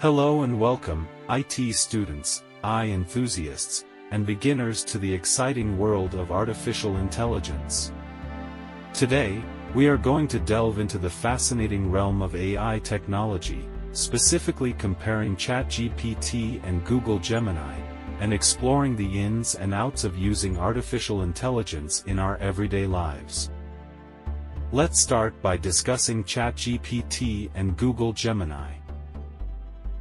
Hello and welcome, IT students, AI enthusiasts, and beginners to the exciting world of artificial intelligence. Today, we are going to delve into the fascinating realm of AI technology, specifically comparing ChatGPT and Google Gemini, and exploring the ins and outs of using artificial intelligence in our everyday lives. Let's start by discussing ChatGPT and Google Gemini.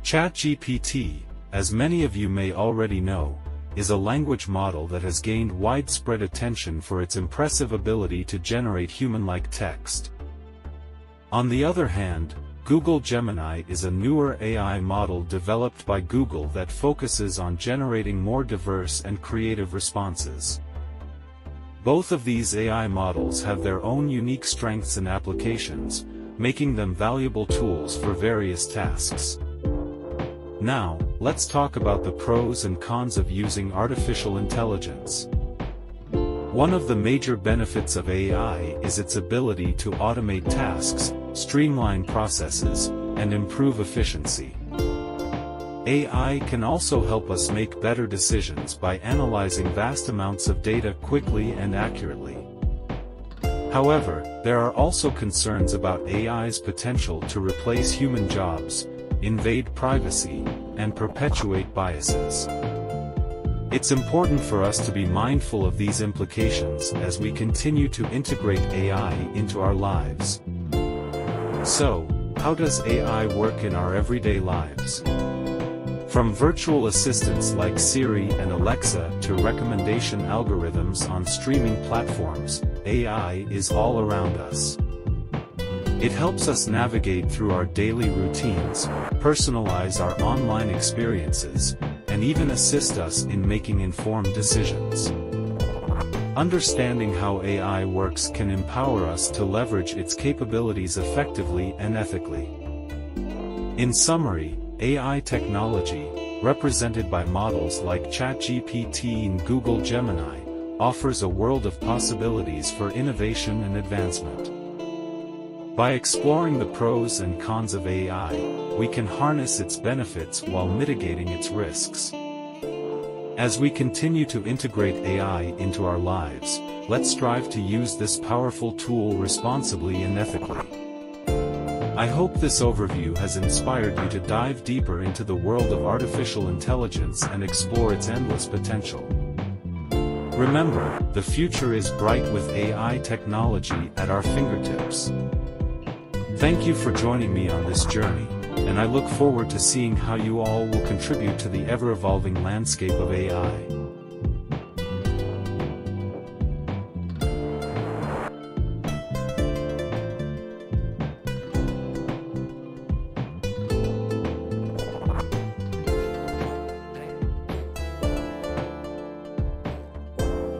ChatGPT, as many of you may already know, is a language model that has gained widespread attention for its impressive ability to generate human-like text. On the other hand, Google Gemini is a newer AI model developed by Google that focuses on generating more diverse and creative responses. Both of these AI models have their own unique strengths and applications, making them valuable tools for various tasks. Now, let's talk about the pros and cons of using artificial intelligence. One of the major benefits of AI is its ability to automate tasks, streamline processes, and improve efficiency. AI can also help us make better decisions by analyzing vast amounts of data quickly and accurately. However, there are also concerns about AI's potential to replace human jobs, invade privacy, and perpetuate biases. It's important for us to be mindful of these implications as we continue to integrate AI into our lives. So, how does AI work in our everyday lives? From virtual assistants like Siri and Alexa to recommendation algorithms on streaming platforms, AI is all around us. It helps us navigate through our daily routines, personalize our online experiences, and even assist us in making informed decisions. Understanding how AI works can empower us to leverage its capabilities effectively and ethically. In summary, AI technology, represented by models like ChatGPT and Google Gemini, offers a world of possibilities for innovation and advancement. By exploring the pros and cons of AI, we can harness its benefits while mitigating its risks. As we continue to integrate AI into our lives, let's strive to use this powerful tool responsibly and ethically. I hope this overview has inspired you to dive deeper into the world of artificial intelligence and explore its endless potential. Remember, the future is bright with AI technology at our fingertips. Thank you for joining me on this journey, and I look forward to seeing how you all will contribute to the ever-evolving landscape of AI.